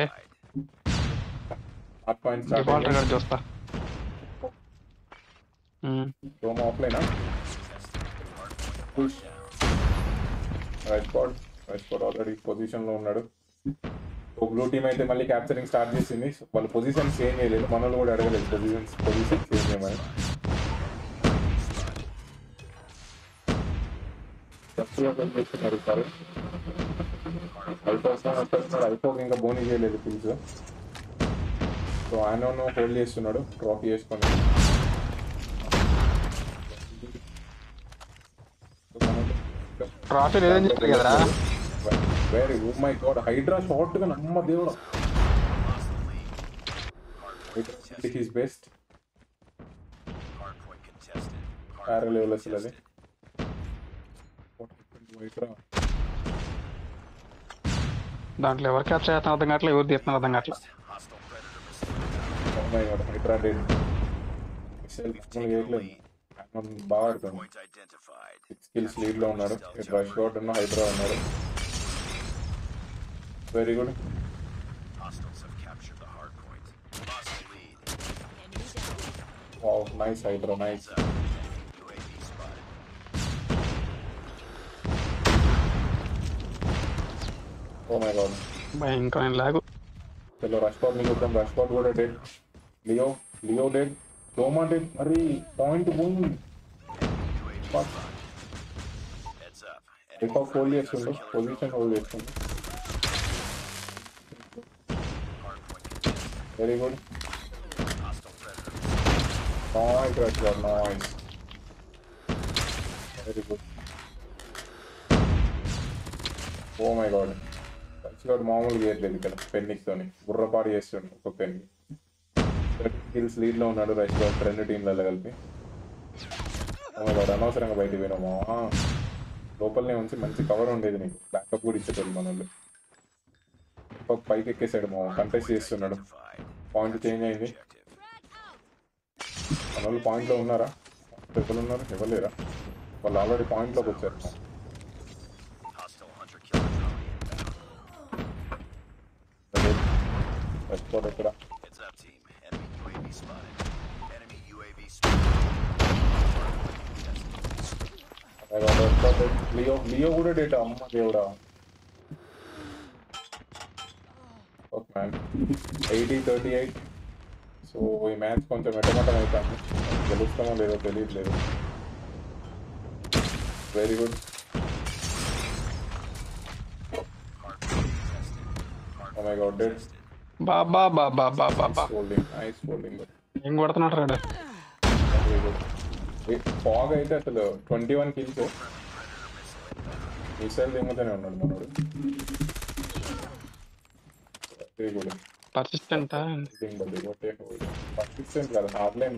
Okay hard point start defaulter గారు చూస్తా ఉమ్. Rome ఆఫ్లైనా push right spot right spot already position లో ఉన్నాడు so blue team అయితే మళ్ళీ క్యాప్చరింగ్ స్టార్ట్ చేసింది So, వాళ్ళ పొజిషన్ చేంజ్ చేయలేదు మన వాళ్ళు కూడా అడగలేదు పొజిషన్స్ పొజిషన్ చేంజ్ చేయమని తప్పుగా కనిపిస్తున్నారు సార్ అయిపోక ఇంకా బోనీ చేయలేదు పిల్స్ సో ఆయన హోల్డ్ చేస్తున్నాడు ట్రాఫీ చేసుకొని ట్రాఫీ లేదని చెప్పారు కదరా very oh my god Hydraa షార్ట్గా నమ్మ దేవుడు హిస్ బెస్ట్ Hardpoint contested. ఆర్ లెవెల్ అసలు అది హైడ్రా దాంట్లో ఎవరు క్యాప్చర్ చేస్తున్నారు అర్థం కావట్లేదు ఎవరు తీస్తున్నారు అర్థం కావట్లేదు Hostile predator missile. Oh my god hydra dead missile చేయట్లేదు ఆయన బాగా ఆడుతుంది Point identified. Six skills lead లో ఉన్నాడు రష్ షాట్ ఉన్న హైడ్రా ఉన్నాడు very good Hostiles have captured Oh my god. भयंकर lag. चलो रशफोर्ड नहीं एकदम रशफोर्ड गोड dead. Leo Leo, dead. Doma dead. अरे point moon. Fuck. Take off whole years, you. Position whole. Very good. Nice, Rashford. Nice. Very good. Oh my god. Good మామూలుగా చేయట్లేదు ఇక్కడ పెన్నిక్ తోని బుర్రపాటు చేస్తుండు ఒక పెన్ని. కిల్స్ లీడ్లో ఉన్నాడు రష్ రెండు టీంలలో కలిపి. వాడు అనవసరంగా బయట పోయినామా లోపలనే ఉంచి మంచి కవర్ ఉండేది నీకు. బ్యాకప్ కూడా ఇచ్చేటోళ్ళు మన వాళ్ళు ఒక పైకి ఎక్కేసాడు మా కంటెస్ట్ చేస్తున్నాడు. పాయింట్ చేంజ్ అయింది. మన వాళ్ళు పాయింట్లో ఉన్నారా? ఎవరు ఉన్నారు? ఎవరు వాళ్ళు ఆల్రెడీ పాయింట్లోకి వచ్చారు. రెస్పాట్ ఎక్కడ Heads up, team. Enemy UAV spotted. Enemy UAV spotted. Leo Leo కూడా డేటా అమ్మ దేవుడా okay man eighty thirty eight so ఈ మ్యాచ్ కొంచెం ఎటమటం అవుతాను గెలుస్తామో లేదో తెలియట్లేదు very good oh my god dead బాబా బాబా బాబా బా హోల్డింగ్ నైస్ హోల్డింగ్ ఏం కొడుతున్నాడు రాడు ఫాగ్ అయితే అసలు ట్వంటీ వన్ కిల్స్ మిసైల్ దిగుతూనే ఉన్నాడు మనోడు. పర్సిస్టెంట్ పర్సిస్టెంట్ కదా హార్డ్ లైన్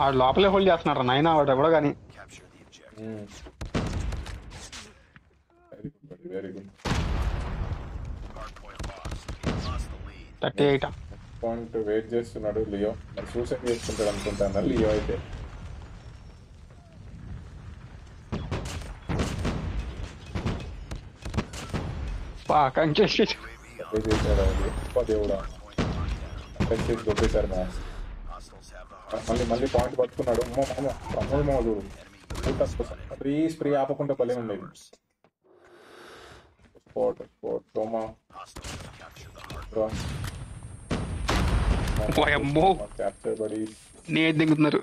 ఆడు లోపలే హోల్డ్ చేస్తున్నాడు నైనా వాడు ఎవడో కానీ. Very good very good thirty eight point wait చేస్తున్నాడు లియో మరి సూసైడ్ చేసుకుంటాడు అనుకుంటాను లియో అయితే బా కంచేసి అదే చేశాడు దేవుడా చేసి కొట్టేశారు మ్యాచ్ మళ్ళీ మళ్ళీ పాయింట్ పట్టుకున్నాడు అమ్మో మామ ప్రమోద్ మామ చూడు స్ప్రీ స్ప్రీ ఆపకుండా భలే ఉండేది sport sport టోమా Hostiles have captured the hard అమ్మో క్యాప్చర్ బడి నే దిగుతున్నారు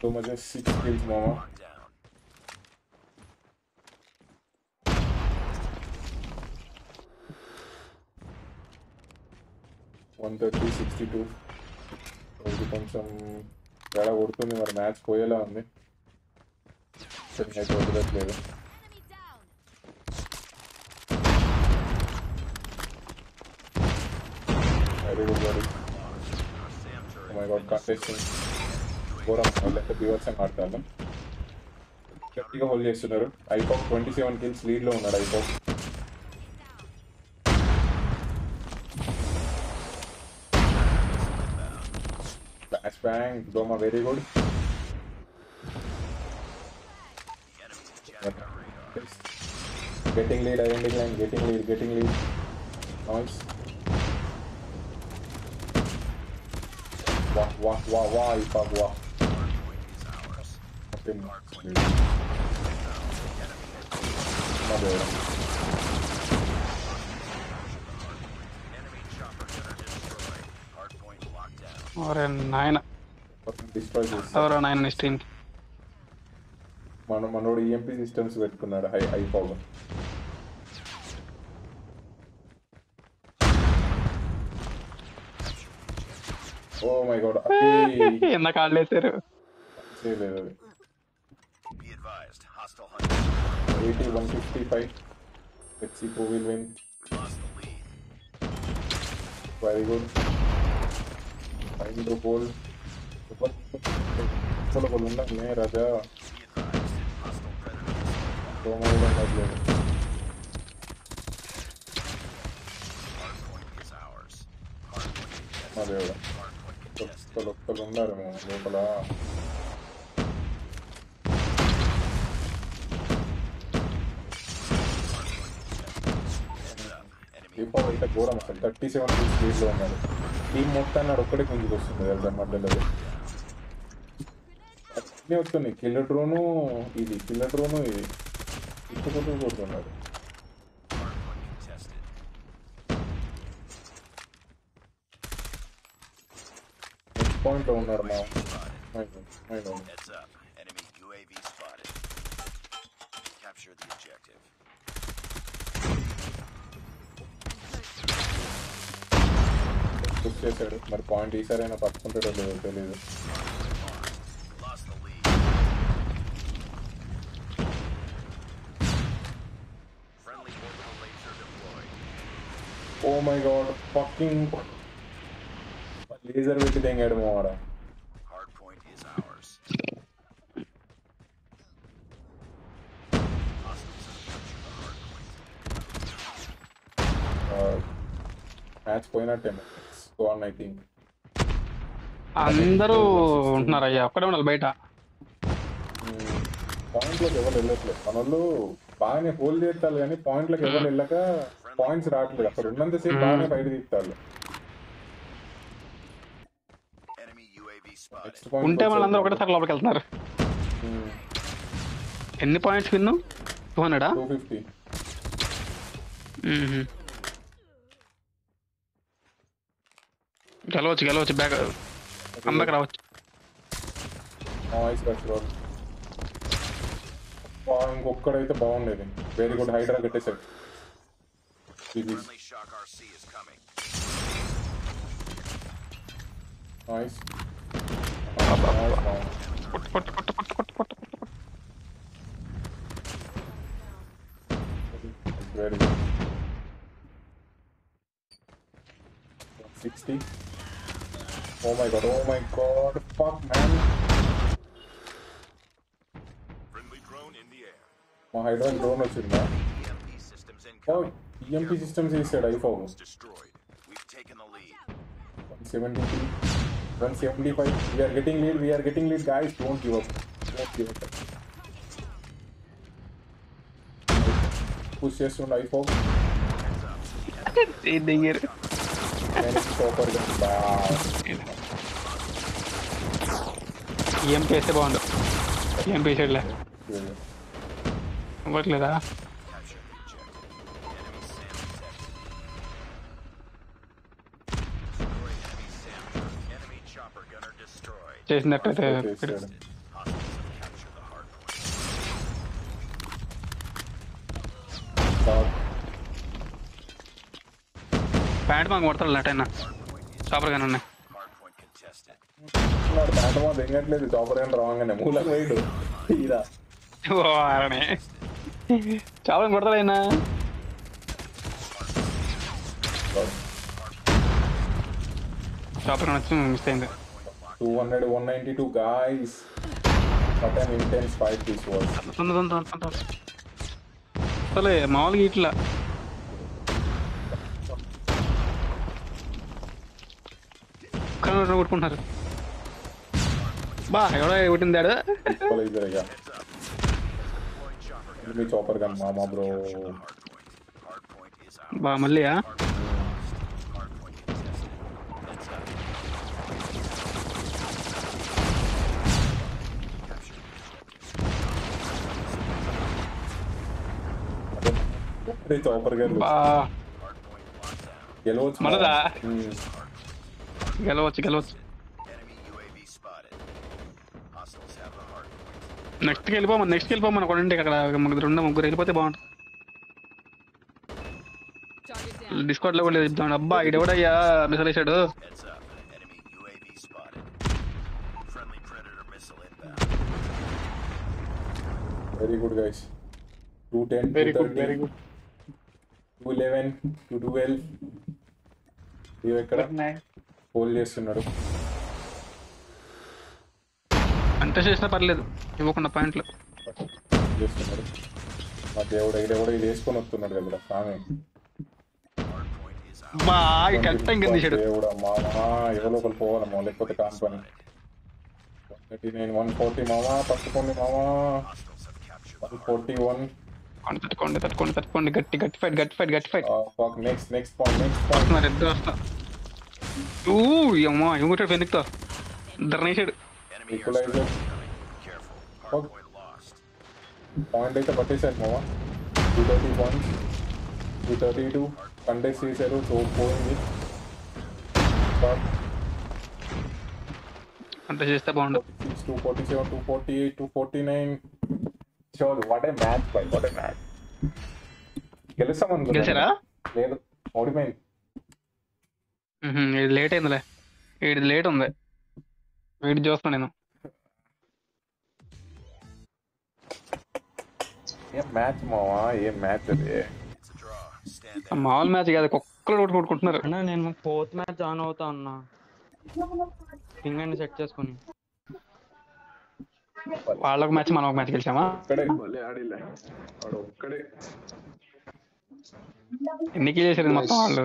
టూ మచ్ సిక్స్ కిల్స్ మామ down. One thirty sixty two ఇది కొంచెం తేడా కొడుతుంది మరి మ్యాచ్ పోయేలా ఉంది సరే అయితే వదలట్లేదు very good very my god contesting ఘోరం వాళ్ళంతా బీవర్సంగా ఆడతాను గట్టిగా హోల్డ్ చేస్తున్నారు ఐపాక్ ట్వంటీ సెవెన్ కిల్స్ లీడ్ లో ఉన్నాడు I-PAC flash bang డోమా very good Getting lead, ending line, getting lead, getting lead. Nice. Wah, wah, wah, wah, ipag, wah. Okay. Mother. Enemy chopper gunner destroyed. Hardpoint మన మనోడు EMP systems పెట్టుకున్నాడు high high power oh my god ఎన్న కాళ్ళేశారు లేదు eighty one fifty five ఎక్సీ పో will win very good five goal चलो बोलूँगा मैं राजा Bombayla patladı. Hadi öyle. Lokta lokta gönderim onu. Lokala. இப்போ అయితే ఘోరం అసలు థర్టీ సెవెన్ స్పీడ్లో ఉన్నాడు టీం మొత్తాన్ని నాడు ఒక్కడే ముందుకు వస్తుంది కదా మధ్యలో అన్నీ వస్తున్నాయి కిల్లర్ డ్రోను ఇది కిల్లర్ డ్రోను ఇది İşte vurdu. Point da onlarım abi. Aynen. Heads up. Enemy UAV spotted. Capture the objective. Cook చేశాడు మరి పాయింట్ ఈసారైనా to లేదో తెలియదు my god, fucking laser with the thing at more. Match పోయినట్టే ten so I think అందరూ ఉంటున్నారు అయ్యా ఒక్కడే ఉండాలి బయట. Hmm. పాయింట్లోకి ఎవరు వెళ్ళట్లేదు. మన వాళ్ళు బాగానే హోల్డ్ చేస్తారు కానీ పాయింట్లోకి ఎవరు వెళ్ళక పాయింట్స్ రావట్లేదు. అక్కడ ఉన్నంతసేపు బాగానే బయట తీస్తారు ఉంటే వాళ్ళందరూ ఒకటేసారి లోపలికి వెళ్తున్నారు. ఎన్ని పాయింట్స్ విన్ను? టూ హండ్రెడా టూ ఫిఫ్టీ గెలవచ్చు గెలవచ్చు. బ్యాక్ కంబ్యాక్ రావచ్చు. ఇంకొక్కడైతే బాగుండేది. వెరీ గుడ్ హైడ్రా కట్టేసాడు GG. Nice. Put, put, put, put, put, 60. Oh my god, oh my god, fuck man. Friendly drone in the air. My hydro drone is in there. Oh. EMP system से इससे dive होगा 173 175 we are getting lead we are getting lead guys don't give up don't give up push yes on dive hog अरे नहीं रे मैंने chopper कर दिया M कैसे बॉन्ड एम पे चल रहा है वर्क ले रहा చేసినట్లయితే ప్యాంట్ మాకు కొడతాడు లటైనా చాపర్ కానీ చాపర్ చాపర్ కొడతాడైనా చాపర్ వచ్చి మిస్ అయింది. 200, 192 guys. What an intense fight this was. Come on, come on, come on. Come on, come on. Come on, come on. Come on, come on. Come on, come on. Give me chopper gun, mama bro. Bah, Malia. Huh? Chopper gun. గెలవచ్చు మనదా? గెలవచ్చు గెలవచ్చు. నెక్స్ట్కి వెళ్ళిపోమని నెక్స్ట్కి వెళ్ళిపోమని ఇంటికి అక్కడ ముగ్గురు రెండు ముగ్గురు వెళ్ళిపోతే బాగుంటుంది. డిస్కౌంట్లో కూడా చెప్తాను అబ్బా మిసల్ వేసాడు spotted. Friendly Predator missile inbound. Very good guys two ten very good very good two eleven two twelve ఇవి ఎక్కడ హోల్డ్ చేస్తున్నాడు అంత చేసినా పర్లేదు ఇవ్వకుండా పాయింట్లు చేస్తున్నాడు మా దేవుడు ఈడెవడో ఇది వేసుకొని వస్తున్నాడు కదా స్వామి Hard point is ours. బా ఈ కరెక్ట్ ఇంక తీసాడు దేవుడు మామా ఎవరో ఒకరు పోవాలమ్మా లేకపోతే కాన్పని one thirty nine one forty మామా పట్టుకోండి మామా Hostiles have captured one forty one తట్టుకోండి తట్టుకోండి తట్టుకోండి గట్టి గట్టి ఫైట్ గట్టి ఫైట్ గట్టి fight next next point next point వస్తున్నారు ఇద్దరు వస్తా ఊ అమ్మా ఇంకొకటి ఫెనిక్తో ఇద్దరు వేసాడు enemy Equalizer. airstrike incoming. Careful. Hard Oh. point lost. Point అయితే పట్టేశారు మామా two thirty one two thirty two contest చేశారు సో పోయింది అంత చేస్తే బాగుండు two forty seven two forty eight two forty nine sure what a match by what a match గెలుస్తాం అనుకున్నా గెలిచారా? లేదు ఓడిపోయింది. ఇది లేట్ అయిందిలే. వీడిది లేట్ ఉంది. వీడి చూస్తున్నా నేను. ఏం మ్యాచ్ మావా? ఏం మ్యాచ్ అది? మామూలు మ్యాచ్ కాదు కుక్కలు కొట్టు కొట్టుకుంటున్నారు. అన్నా నేను ఫోర్త్ మ్యాచ్ జాయిన్ అవుతా అన్నా. పింగ్ సెట్ చేసుకుని. వాళ్ళొక మ్యాచ్ మనం ఒక మ్యాచ్ గెలిచామా? ఎన్ని కిల్ చేశారు మొత్తం వాళ్ళు?